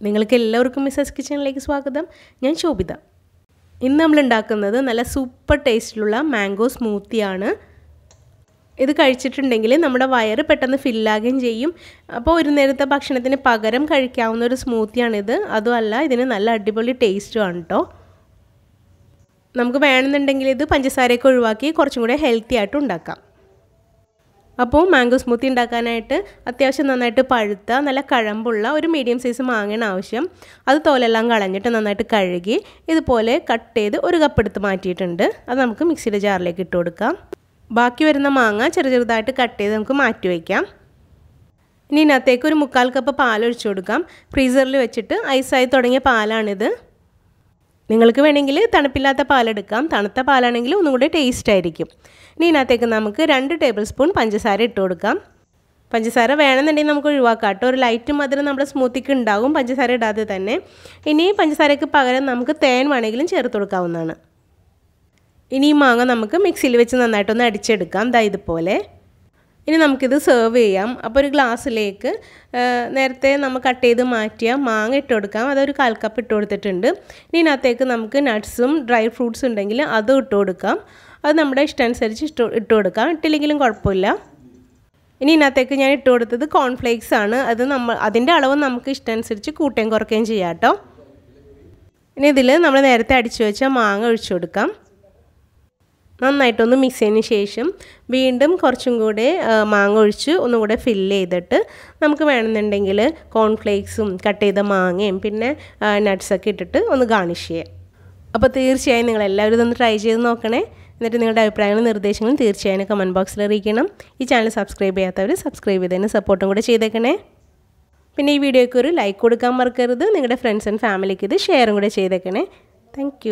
നിങ്ങൾക്ക് എല്ലാവർക്കും മിസ്സസ് കിച്ചണിലേക്ക് സ്വാഗതം. ഞാൻ ശോഭിത. ഇന്ന് നമ്മൾ ഉണ്ടാക്കുന്നത് നല്ല സൂപ്പർ ടേസ്റ്റിലുള്ള മാംഗോ സ്മൂത്തിയാണ്. ഇത് കഴിച്ചിട്ടുണ്ടെങ്കിൽ നമ്മുടെ വയറ് പെട്ടെന്ന് ഫില്ലാകുകയും ചെയ്യും. അപ്പോൾ ഒരു നേരത്തെ ഭക്ഷണത്തിന് പകരം കഴിക്കാവുന്ന ഒരു സ്മൂത്തിയാണിത്. അതുമല്ല ഇതിന് നല്ല അടിപൊളി ടേസ്റ്റുമാണ് കേട്ടോ നമുക്ക് വേണമെന്നുണ്ടെങ്കിൽ ഇത് പഞ്ചസാരയൊക്കെ ഒഴിവാക്കി കുറച്ചും കൂടെ ഹെൽത്തി ആയിട്ട് ഉണ്ടാക്കാം. അപ്പോൾ മാംഗോ സ്മൂത്തി ഉണ്ടാക്കാനായിട്ട് അത്യാവശ്യം നന്നായിട്ട് പഴുത്ത നല്ല കഴമ്പുള്ള ഒരു മീഡിയം സൈസ് മാങ്ങയാണ് ആവശ്യം. അത് തോലെല്ലാം കളഞ്ഞിട്ട് നന്നായിട്ട് കഴുകി ഇതുപോലെ കട്ട് ചെയ്ത് ഒരു കപ്പ് എടുത്ത് മാറ്റിയിട്ടുണ്ട്. അത് നമുക്ക് മിക്സിയുടെ ജാറിലേക്ക് ഇട്ട് കൊടുക്കാം. ബാക്കി വരുന്ന മാങ്ങ ചെറു ചെറുതായിട്ട് കട്ട് ചെയ്ത് നമുക്ക് മാറ്റി വയ്ക്കാം. ഇനി ഇതിനകത്തേക്ക് ഒരു മുക്കാൽ കപ്പ് പാൽ ഒഴിച്ചു കൊടുക്കാം. ഫ്രീസറിൽ വെച്ചിട്ട് ഐസായി തുടങ്ങിയ പാലാണിത്. നിങ്ങൾക്ക് വേണമെങ്കിൽ തണുപ്പില്ലാത്ത പാലെടുക്കാം തണുത്ത പാലാണെങ്കിൽ ഒന്നും കൂടി ടേസ്റ്റ് ആയിരിക്കും. ഇനി ഇതിനകത്തേക്ക് നമുക്ക് രണ്ട് ടേബിൾ സ്പൂൺ പഞ്ചസാര ഇട്ട് കൊടുക്കാം. പഞ്ചസാര വേണമെന്നുണ്ടെങ്കിൽ നമുക്ക് ഒഴിവാക്കാം കേട്ടോ. ഒരു ലൈറ്റ് മധുരം നമ്മുടെ സ്മൂത്തിക്ക് ഉണ്ടാകും പഞ്ചസാര ഇടാതെ തന്നെ. ഇനി പഞ്ചസാരയ്ക്ക് പകരം നമുക്ക് തേൻ വേണമെങ്കിലും ചേർത്ത് കൊടുക്കാവുന്നതാണ്. ഇനി ഈ മാങ്ങ നമുക്ക് മിക്സിയിൽ വെച്ച് നന്നായിട്ടൊന്ന് അടിച്ചെടുക്കാം. ദാ ഇതുപോലെ. ഇനി നമുക്കിത് സെർവ് ചെയ്യാം. അപ്പോൾ ഒരു ഗ്ലാസ്സിലേക്ക് നേരത്തെ നമ്മൾ കട്ട് ചെയ്ത് മാറ്റിയ മാങ്ങ ഇട്ട് കൊടുക്കാം. അതൊരു കാൽ കപ്പ് ഇട്ട് കൊടുത്തിട്ടുണ്ട്. ഇനി ഇതിനകത്തേക്ക് നമുക്ക് നട്ട്സും ഡ്രൈ ഫ്രൂട്ട്സ് ഉണ്ടെങ്കിൽ അതും ഇട്ട് കൊടുക്കാം. അത് നമ്മുടെ ഇഷ്ടമനുസരിച്ച് ഇട്ട് ഇട്ട് കൊടുക്കാം. ഇട്ടില്ലെങ്കിലും കുഴപ്പമില്ല. ഇനി ഇതിനകത്തേക്ക് ഞാൻ ഇട്ട് കൊടുത്തത് കോൺഫ്ലേക്സ് ആണ്. അത് നമ്മൾ അതിന്റെ അളവ് നമുക്ക് ഇഷ്ടമനുസരിച്ച് കൂട്ടുകയും കുറയ്ക്കുകയും ചെയ്യാം കേട്ടോ. ഇനി ഇതിൽ നമ്മൾ നേരത്തെ അടിച്ചു വെച്ച മാങ്ങ ഒഴിച്ചു കൊടുക്കാം. നന്നായിട്ടൊന്ന് മിക്സ് ചെയ്തതിന് ശേഷം വീണ്ടും കുറച്ചും കൂടെ മാങ്ങ ഒഴിച്ച് ഒന്നും കൂടെ ഫില്ല് ചെയ്തിട്ട് നമുക്ക് വേണമെന്നുണ്ടെങ്കിൽ കോൺഫ്ലേക്സും കട്ട് ചെയ്ത മാങ്ങയും പിന്നെ നട്ട്സൊക്കെ ഇട്ടിട്ട് ഒന്ന് ഗാർണിഷ് ചെയ്യാം. അപ്പോൾ തീർച്ചയായും നിങ്ങൾ എല്ലാവരും ഇതൊന്ന് ട്രൈ ചെയ്ത് നോക്കണേ. എന്നിട്ട് നിങ്ങളുടെ അഭിപ്രായങ്ങളും നിർദ്ദേശങ്ങളും തീർച്ചയായും കമന്റ് ബോക്സിൽ അറിയിക്കണം. ഈ ചാനൽ സബ്സ്ക്രൈബ് ചെയ്യാത്തവർ സബ്സ്ക്രൈബ് ചെയ്തതിന് സപ്പോർട്ടും കൂടെ ചെയ്തേക്കണേ. പിന്നെ ഈ വീഡിയോയ്ക്ക് ഒരു ലൈക്ക് കൊടുക്കാൻ മറക്കരുത്. നിങ്ങളുടെ ഫ്രണ്ട്സ് ആൻഡ് ഫാമിലിക്ക് ഇത് ഷെയറും കൂടെ ചെയ്തേക്കണേ. താങ്ക്